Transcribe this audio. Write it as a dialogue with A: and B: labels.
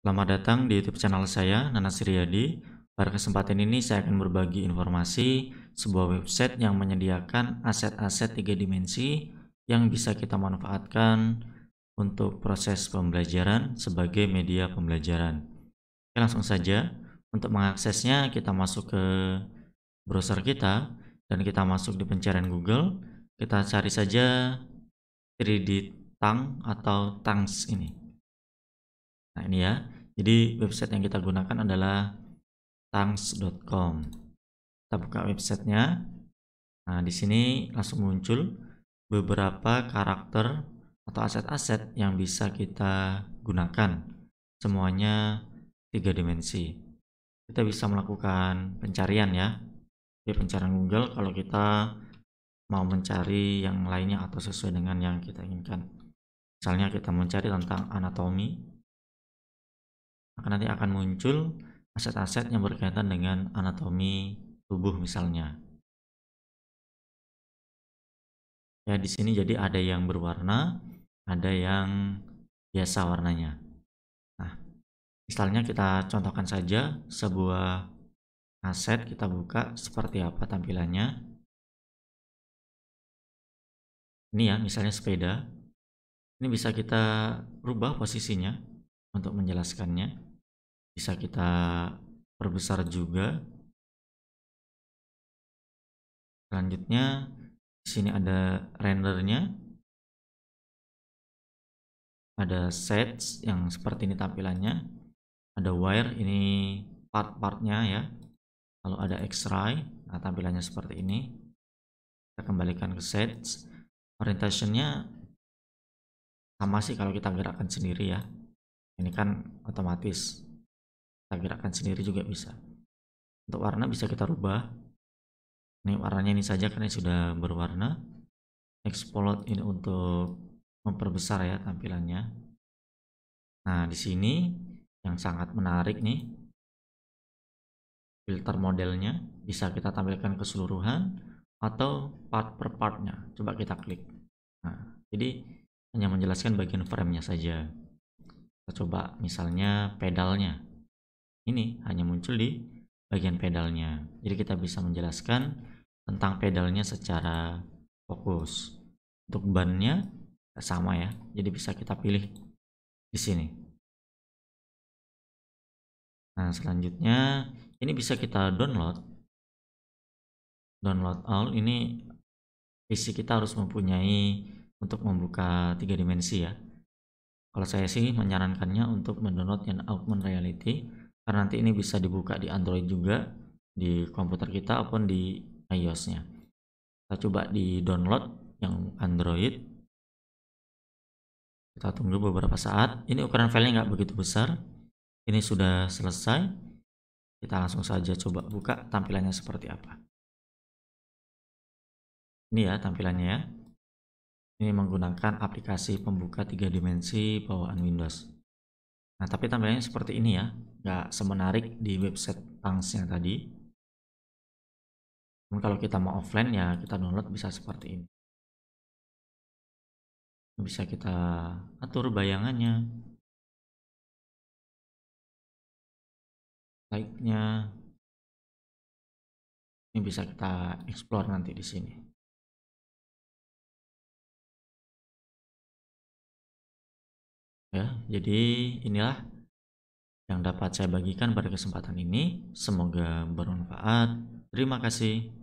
A: Selamat datang di YouTube channel saya, Nana Siryadi. Pada kesempatan ini saya akan berbagi informasi sebuah website yang menyediakan aset-aset tiga dimensi yang bisa kita manfaatkan untuk proses pembelajaran sebagai media pembelajaran. Oke, langsung saja. Untuk mengaksesnya kita masuk ke browser kita dan kita masuk di pencarian Google. Kita cari saja 3D Tang atau Tangs ini. Nah ini ya, jadi website yang kita gunakan adalah tangs.com. Kita buka websitenya. Nah di sini langsung muncul beberapa karakter atau aset-aset yang bisa kita gunakan. Semuanya tiga dimensi. Kita bisa melakukan pencarian ya. Di pencarian Google kalau kita mau mencari yang lainnya atau sesuai dengan yang kita inginkan. Misalnya kita mencari tentang anatomi, maka nanti akan muncul aset-aset yang berkaitan dengan anatomi tubuh misalnya. Ya, di sini jadi ada yang berwarna, ada yang biasa warnanya. Nah, misalnya kita contohkan saja sebuah aset kita buka seperti apa tampilannya. Ini ya, misalnya sepeda. Ini bisa kita rubah posisinya untuk menjelaskannya. Bisa kita perbesar juga. Selanjutnya di sini ada rendernya. Ada sets yang seperti ini tampilannya. Ada wire ini part-partnya ya. Lalu ada X-ray. Nah, tampilannya seperti ini. Kita kembalikan ke sets. Orientationnya sama sih kalau kita gerakkan sendiri ya ini kan otomatis. Kita gerakkan sendiri juga bisa. Untuk warna bisa kita rubah. Ini warnanya ini saja karena sudah berwarna. Explode ini untuk memperbesar ya tampilannya. Nah di sini yang sangat menarik nih filter modelnya bisa kita tampilkan keseluruhan atau part per partnya. Coba kita klik. Nah jadi hanya menjelaskan bagian framenya saja. Kita coba misalnya pedalnya. Ini hanya muncul di bagian pedalnya. Jadi kita bisa menjelaskan tentang pedalnya secara fokus. Untuk bannya sama ya. Jadi bisa kita pilih di sini. Nah, selanjutnya ini bisa kita download. Download all ini PC kita harus mempunyai untuk membuka tiga dimensi ya. Kalau saya sih menyarankannya untuk mendownload yang augmented reality karena nanti ini bisa dibuka di Android juga di komputer kita ataupun di iOS-nya. Kita coba di download yang Android. Kita tunggu beberapa saat. Ini ukuran filenya nggak begitu besar. Ini sudah selesai. Kita langsung saja coba buka tampilannya seperti apa. Ini ya tampilannya ya. Ini menggunakan aplikasi pembuka tiga dimensi bawaan Windows. Nah, tapi tampilannya seperti ini ya, nggak semenarik di website Tangs yang tadi. Namun kalau kita mau offline ya kita download bisa seperti ini. Bisa kita atur bayangannya. Like-nya. Ini bisa kita explore nanti di sini. Ya, jadi inilah yang dapat saya bagikan pada kesempatan ini. Semoga bermanfaat. Terima kasih.